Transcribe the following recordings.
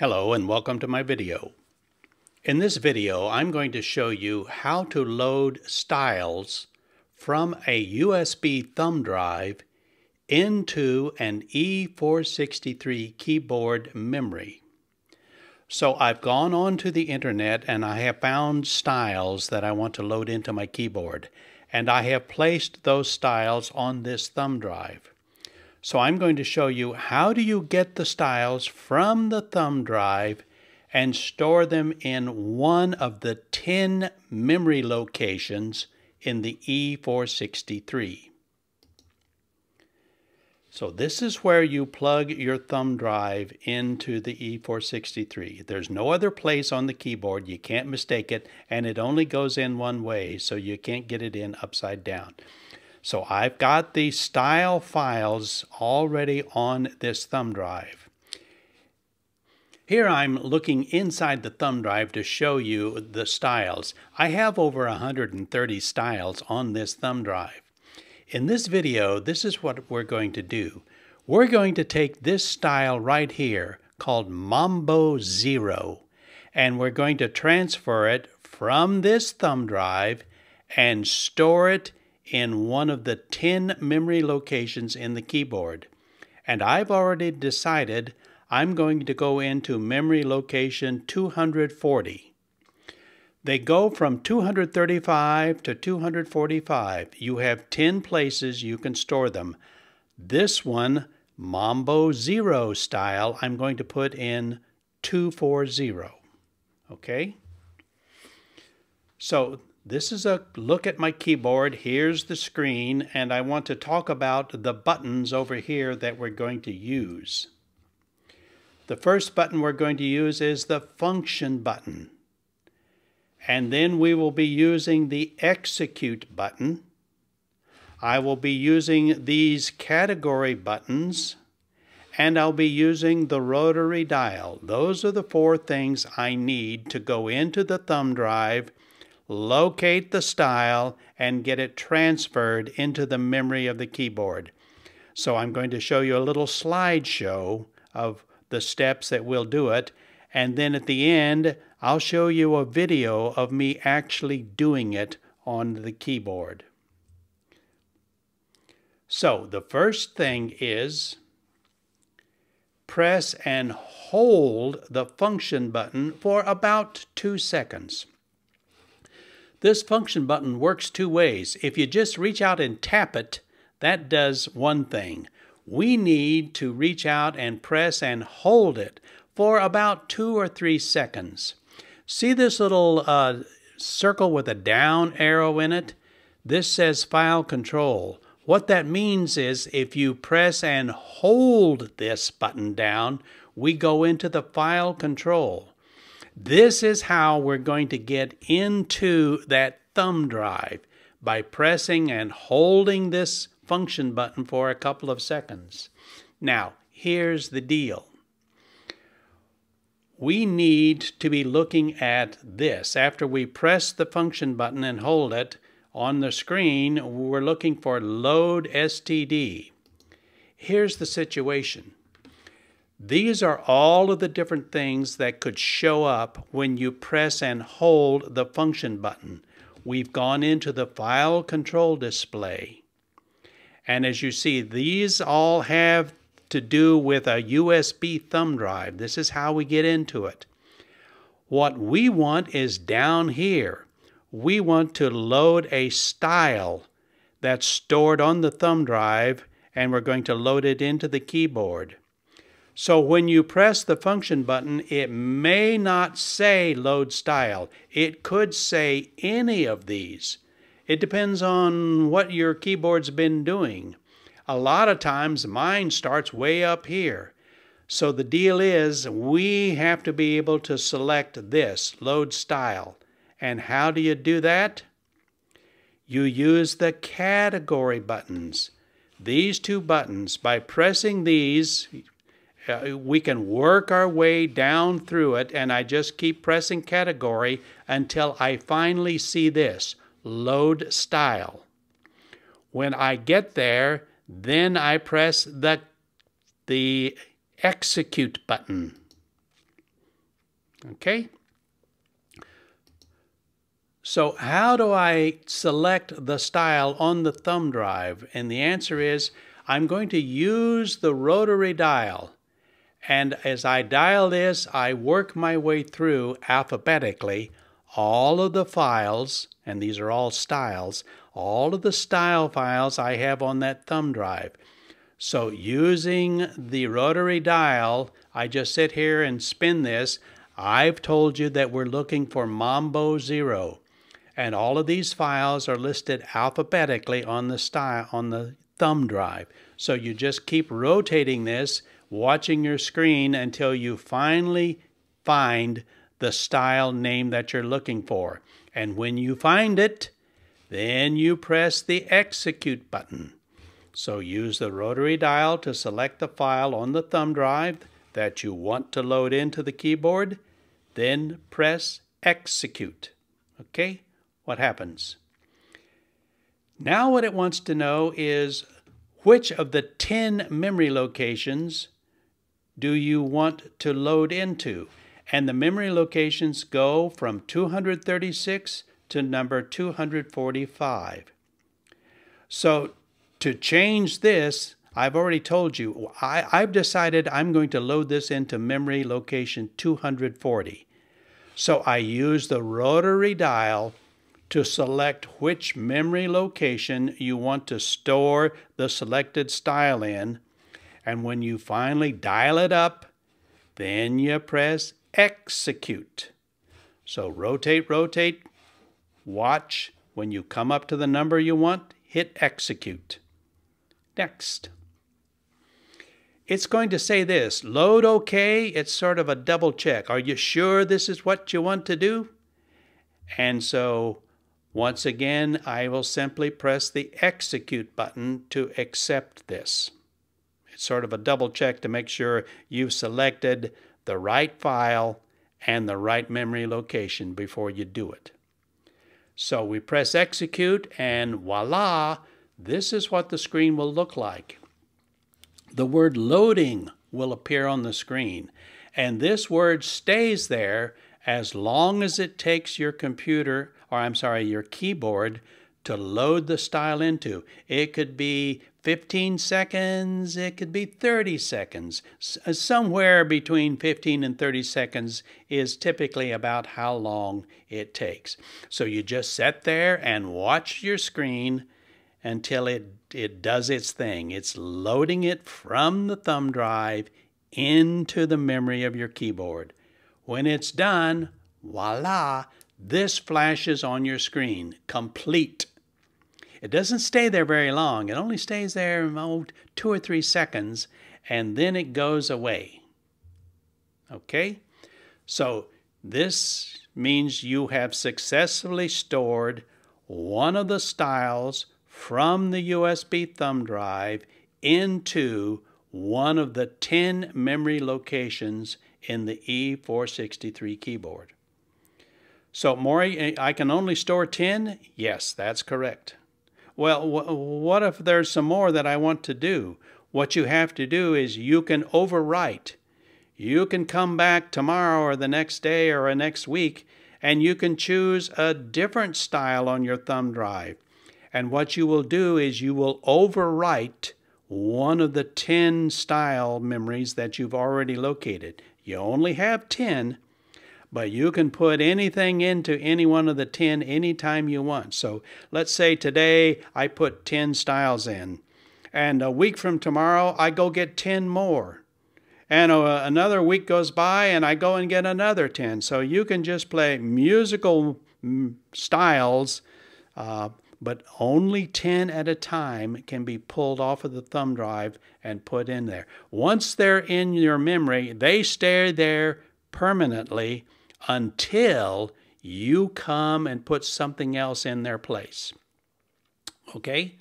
Hello and welcome to my video. In this video I'm going to show you how to load styles from a USB thumb drive into an E463 keyboard memory. So I've gone onto the internet and I have found styles that I want to load into my keyboard and I have placed those styles on this thumb drive. So I'm going to show you how do you get the styles from the thumb drive and store them in one of the 10 memory locations in the E463. So this is where you plug your thumb drive into the E463. There's no other place on the keyboard. You can't mistake it, and it only goes in one way, so you can't get it in upside down. So I've got the style files already on this thumb drive. Here I'm looking inside the thumb drive to show you the styles. I have over 130 styles on this thumb drive. In this video, this is what we're going to do. We're going to take this style right here called Mambo Zero, and we're going to transfer it from this thumb drive and store it in one of the 10 memory locations in the keyboard. And I've already decided I'm going to go into memory location 240. They go from 235 to 245. You have 10 places you can store them. This one, Mambo Zero style, I'm going to put in 240. Okay? So this is a look at my keyboard. Here's the screen, and I want to talk about the buttons over here that we're going to use. The first button we're going to use is the function button. And then we will be using the execute button. I will be using these category buttons and I'll be using the rotary dial. Those are the four things I need to go into the thumb drive locate the style, and get it transferred into the memory of the keyboard. So I'm going to show you a little slideshow of the steps that will do it. And then at the end, I'll show you a video of me actually doing it on the keyboard. So the first thing is press and hold the function button for about two seconds. This function button works two ways. If you just reach out and tap it, that does one thing. We need to reach out and press and hold it for about two or three seconds. See this little uh, circle with a down arrow in it? This says file control. What that means is if you press and hold this button down, we go into the file control. This is how we're going to get into that thumb drive by pressing and holding this function button for a couple of seconds. Now, here's the deal. We need to be looking at this. After we press the function button and hold it on the screen, we're looking for load STD. Here's the situation. These are all of the different things that could show up when you press and hold the function button. We've gone into the file control display. And as you see, these all have to do with a USB thumb drive. This is how we get into it. What we want is down here. We want to load a style that's stored on the thumb drive and we're going to load it into the keyboard. So when you press the function button, it may not say load style. It could say any of these. It depends on what your keyboard's been doing. A lot of times mine starts way up here. So the deal is we have to be able to select this, load style. And how do you do that? You use the category buttons. These two buttons, by pressing these, uh, we can work our way down through it, and I just keep pressing category until I finally see this load style. When I get there, then I press the, the execute button. Okay? So how do I select the style on the thumb drive? And the answer is I'm going to use the rotary dial. And as I dial this, I work my way through alphabetically all of the files, and these are all styles, all of the style files I have on that thumb drive. So using the rotary dial, I just sit here and spin this. I've told you that we're looking for Mambo Zero. And all of these files are listed alphabetically on the style on the thumb drive. So you just keep rotating this, watching your screen until you finally find the style name that you're looking for. And when you find it, then you press the execute button. So use the rotary dial to select the file on the thumb drive that you want to load into the keyboard, then press execute. Okay, what happens? Now what it wants to know is which of the 10 memory locations do you want to load into? And the memory locations go from 236 to number 245. So to change this, I've already told you, I, have decided I'm going to load this into memory location 240. So I use the rotary dial to select which memory location you want to store the selected style in. And when you finally dial it up, then you press execute. So rotate, rotate, watch. When you come up to the number you want, hit execute. Next. It's going to say this, load OK. It's sort of a double check. Are you sure this is what you want to do? And so once again, I will simply press the execute button to accept this. It's sort of a double check to make sure you've selected the right file and the right memory location before you do it. So we press execute and voila, this is what the screen will look like. The word loading will appear on the screen, and this word stays there as long as it takes your computer, or I'm sorry, your keyboard to load the style into. It could be 15 seconds, it could be 30 seconds. Uh, somewhere between 15 and 30 seconds is typically about how long it takes. So you just sit there and watch your screen until it, it does its thing. It's loading it from the thumb drive into the memory of your keyboard. When it's done, voila, this flashes on your screen, complete. It doesn't stay there very long. It only stays there oh, two or three seconds, and then it goes away. Okay? So this means you have successfully stored one of the styles from the USB thumb drive into one of the 10 memory locations in the E463 keyboard. So, Morrie, eh, I can only store 10? Yes, that's correct. Well, what if there's some more that I want to do? What you have to do is you can overwrite. You can come back tomorrow or the next day or next week and you can choose a different style on your thumb drive. And what you will do is you will overwrite one of the 10 style memories that you've already located. You only have 10, but you can put anything into any one of the 10 anytime you want. So let's say today I put 10 styles in, and a week from tomorrow I go get 10 more. And uh, another week goes by and I go and get another 10. So you can just play musical mm, styles uh, but only 10 at a time can be pulled off of the thumb drive and put in there. Once they're in your memory, they stay there permanently until you come and put something else in their place. Okay?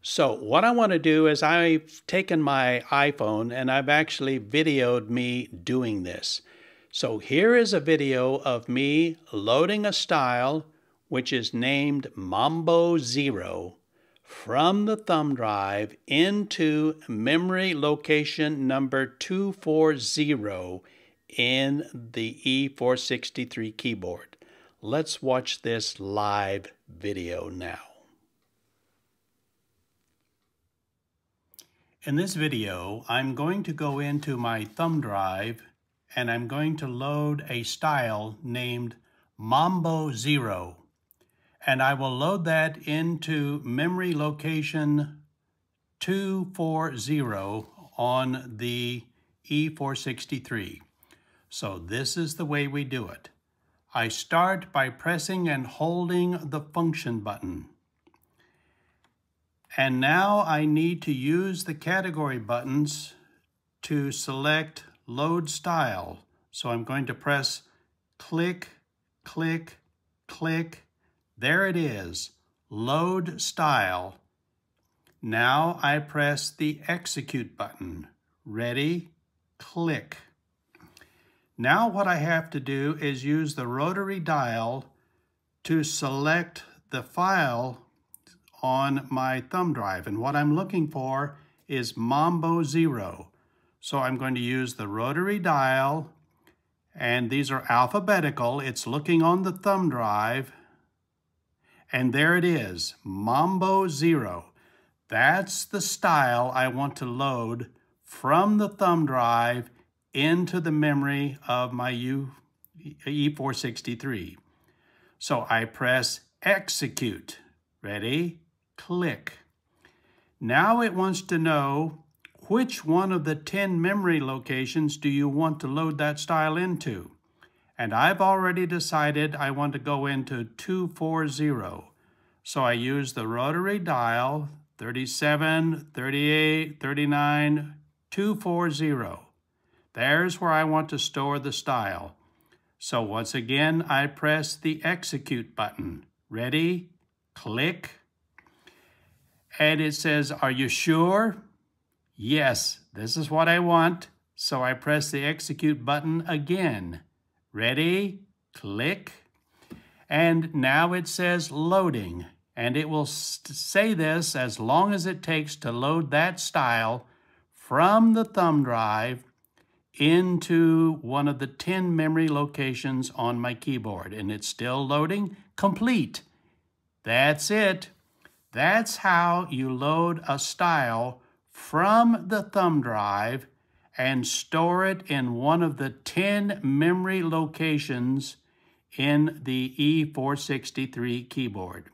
So, what I want to do is I've taken my iPhone and I've actually videoed me doing this. So, here is a video of me loading a style which is named Mambo Zero, from the thumb drive into memory location number 240 in the E463 keyboard. Let's watch this live video now. In this video, I'm going to go into my thumb drive and I'm going to load a style named Mambo Zero. And I will load that into memory location 240 on the E463. So this is the way we do it. I start by pressing and holding the function button. And now I need to use the category buttons to select load style. So I'm going to press click, click, click. There it is, load style. Now I press the execute button. Ready, click. Now what I have to do is use the rotary dial to select the file on my thumb drive. And what I'm looking for is Mambo Zero. So I'm going to use the rotary dial, and these are alphabetical. It's looking on the thumb drive, and there it is, Mambo Zero. That's the style I want to load from the thumb drive into the memory of my U, E463. So I press execute. Ready? Click. Now it wants to know which one of the 10 memory locations do you want to load that style into? And I've already decided I want to go into 240. So I use the rotary dial 37, 38, 39, 240. There's where I want to store the style. So once again, I press the execute button. Ready? Click. And it says, are you sure? Yes, this is what I want. So I press the execute button again. Ready? Click. And now it says loading. And it will say this as long as it takes to load that style from the thumb drive into one of the 10 memory locations on my keyboard. And it's still loading. Complete. That's it. That's how you load a style from the thumb drive and store it in one of the 10 memory locations in the E463 keyboard.